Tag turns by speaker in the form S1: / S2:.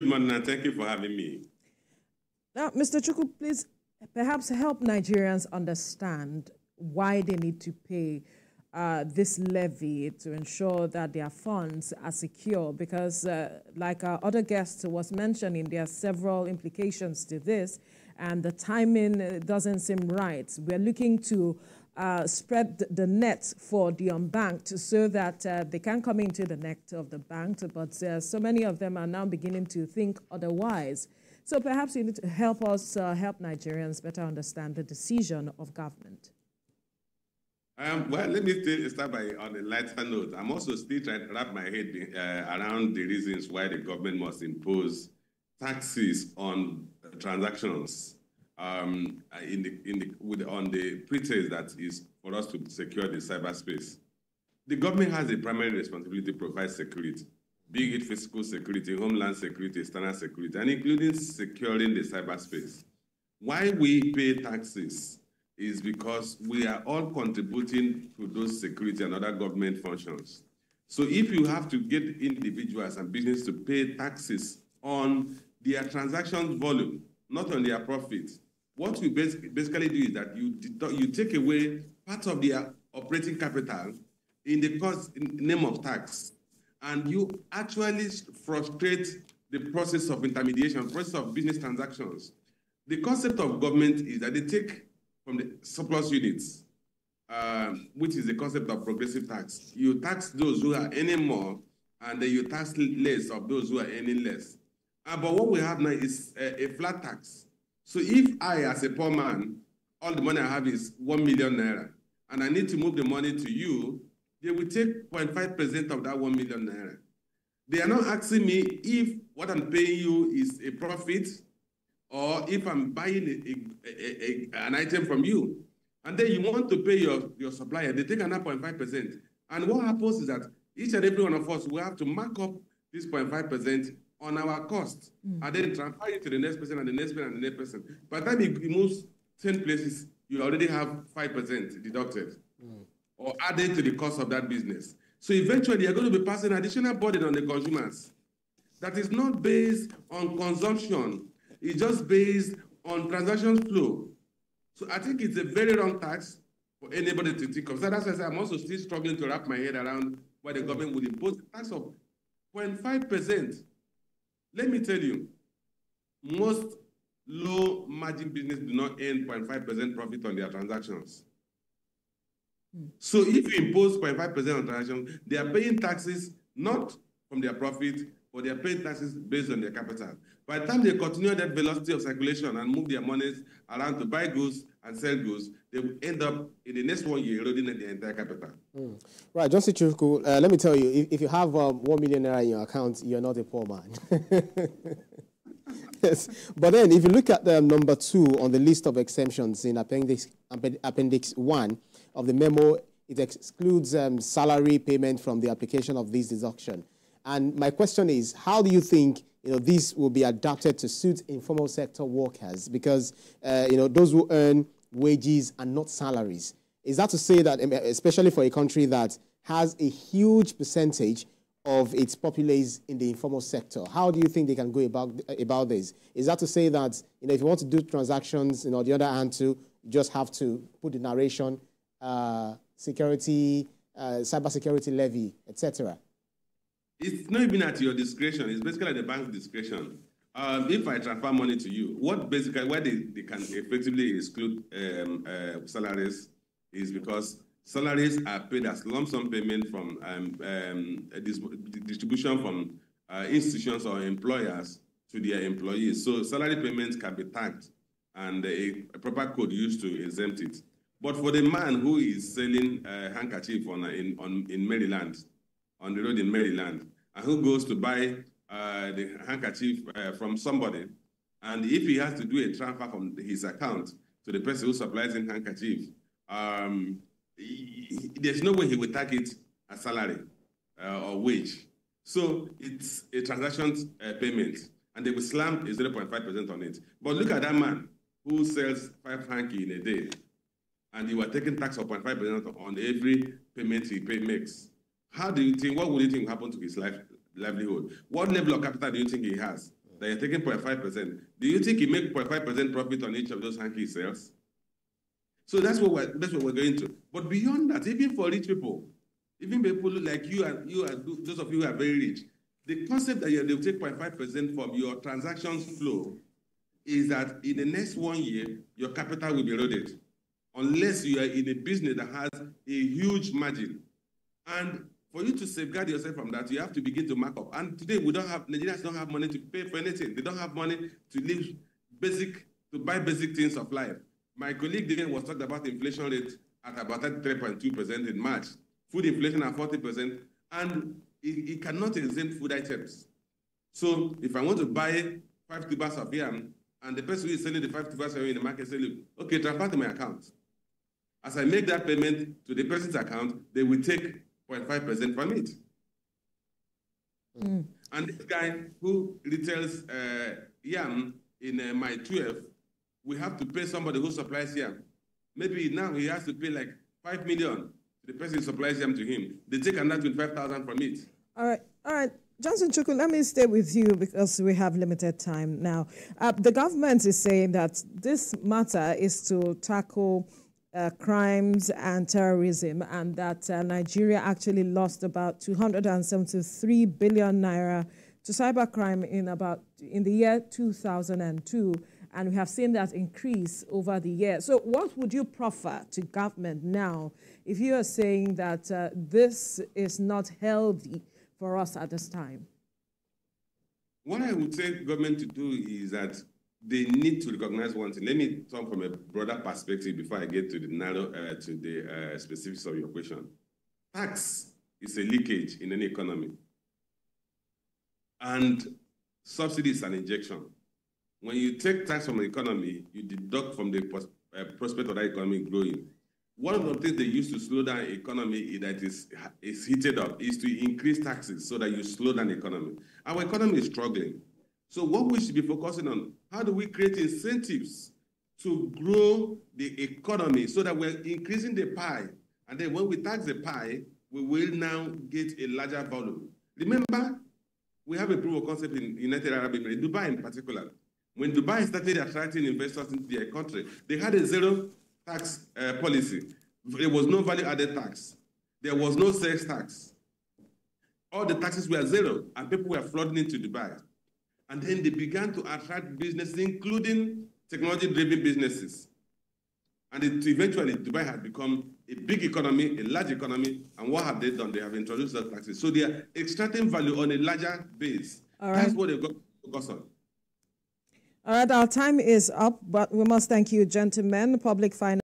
S1: Good morning, and thank you for having me.
S2: Now, Mr. Chukwu, please perhaps help Nigerians understand why they need to pay uh, this levy to ensure that their funds are secure because uh, like our other guest was mentioning, there are several implications to this and the timing uh, doesn't seem right. We're looking to uh, spread the net for the unbanked so that uh, they can come into the net of the banked, but uh, so many of them are now beginning to think otherwise. So perhaps you need to help us uh, help Nigerians better understand the decision of government.
S1: Um, well, let me start by on a lighter note. I'm also still trying to wrap my head uh, around the reasons why the government must impose taxes on transactions um, in the, in the, with, on the pretext that is for us to secure the cyberspace. The government has a primary responsibility to provide security, be it physical security, homeland security, external security, and including securing the cyberspace. Why we pay taxes is because we are all contributing to those security and other government functions. So if you have to get individuals and business to pay taxes on their transaction volume, not on their profit, what you basically do is that you, you take away part of their operating capital in the cost in name of tax, and you actually frustrate the process of intermediation, process of business transactions. The concept of government is that they take from the surplus units, um, which is the concept of progressive tax. You tax those who are earning more, and then you tax less of those who are earning less. Uh, but what we have now is a, a, flat tax. So if I, as a poor man, all the money I have is 1 million naira, and I need to move the money to you, they will take 0.5% of that 1 million naira. They are not asking me if what I'm paying you is a profit or if I'm buying a, a, a, an item from you. And then you want to pay your, your supplier, they take another 0.5%. And what happens is that each and every one of us will have to mark up this 0.5% on our cost mm. and then transfer it to the next person and the next person and the next person. By the time it moves 10 places, you already have 5% deducted mm. or added to the cost of that business. So eventually, you're going to be passing additional burden on the consumers that is not based on consumption, it's just based on transaction flow. So I think it's a very wrong tax for anybody to think of. So that's why I'm also still struggling to wrap my head around why the government would impose a tax of 0.5% let me tell you, most low margin business do not earn 0.5% profit on their transactions. Hmm. So if you impose 0.5% on transactions, they are paying taxes not from their profit, but they are paying taxes based on their capital. By the time they continue that velocity of circulation and move their monies around to buy goods and sell goods, they will end up in the next one year eroding the entire capital. Mm.
S3: Right, Johnson Chukwu, uh, let me tell you, if, if you have um, one million naira in your account, you're not a poor man. yes, but then if you look at um, number two on the list of exemptions in Appendix, Appendix 1 of the memo, it excludes um, salary payment from the application of this deduction. And my question is, how do you think you know, this will be adapted to suit informal sector workers? Because, uh, you know, those who earn wages and not salaries. Is that to say that, especially for a country that has a huge percentage of its populace in the informal sector, how do you think they can go about, about this? Is that to say that, you know, if you want to do transactions, you know, the other hand you just have to put the narration, uh, security, uh, cyber security levy, etc.?
S1: It's not even at your discretion. It's basically at the bank's discretion. Um, if I transfer money to you, what basically why they, they can effectively exclude um, uh, salaries is because salaries are paid as lump sum payment from um, um distribution from uh, institutions or employers to their employees. So salary payments can be taxed and a, a, proper code used to exempt it. But for the man who is selling a handkerchief on, in, on, in Maryland, on the road in Maryland, and who goes to buy uh, the handkerchief uh, from somebody, and if he has to do a transfer from his account to the person who supplies him handkerchief, um, he, there's no way he will tag it as salary uh, or wage. So it's a transaction uh, payment, and they will slam a 0.5% on it. But look at that man who sells five hanky in a day, and you are taking tax of 0.5% on every payment he pay, makes. How do you think, what would you think happen to his life, livelihood? What level of capital do you think he has? that you're taking 0.5%, do you think he make 0.5% profit on each of those hanky sales? So that's what we're, that's what we're going to. But beyond that, even for rich people, even people like you and you and those of you who are very rich, the concept that you'll take 0.5% from your transactions flow is that in the next one year, your capital will be eroded unless you are in a business that has a huge margin. And for you to safeguard yourself from that, you have to begin to mark up. And today, we don't have, Nigerians don't have money to pay for anything. They don't have money to live basic, to buy basic things of life. My colleague David was talking about inflation rate at about 3.2% in March, food inflation at 40%, and it, it, cannot exempt food items. So if I want to buy five tubers of yam, and the person who is selling the five tubers of yam in the market says, okay, transfer to my account. As I make that payment to the person's account, they will take 0.5% from it. Mm. And this guy who retails uh, yam in uh, Mile 12, we have to pay somebody who supplies yam. Maybe now he has to pay like 5 million to the person who supplies yam to him. They take another 25,000 from it.
S2: All right, all right. Johnson Chukwu, let me stay with you because we have limited time now. Uh, the government is saying that this matter is to tackle uh, crimes and terrorism, and that uh, Nigeria actually lost about 273 billion naira to cybercrime in about in the year 2002, and we have seen that increase over the year. So, what would you proffer to government now if you are saying that uh, this is not healthy for us at this time?
S1: What I would say government to do is that they need to recognize one thing. Let me talk from a broader perspective before I get to the narrow uh, to the uh, specifics of your question. Tax is a leakage in any economy, and subsidy is an injection. When you take tax from the economy, you deduct from the uh, prospect of that economy growing. One of the things they use to slow down economy that is is heated up is to increase taxes so that you slow down the economy. Our economy is struggling. So what we should be focusing on, how do we create incentives to grow the economy so that we're increasing the pie? And then when we tax the pie, we will now get a larger volume. Remember, we have a proof of concept in United Arab Emirates, Dubai in particular. When Dubai started attracting investors into their country, they had a zero tax uh, policy. There was no value added tax. There was no sales tax. All the taxes were zero, and people were flooding into Dubai. And then they began to attract businesses, including technology-driven businesses. And it, eventually, Dubai had become a big economy, a large economy. And what have they done? They have introduced those taxes. So they are extracting value on a larger base. All right. That's what they've got to focus on.
S2: All right, our time is up, but we must thank you, gentlemen. Public finance.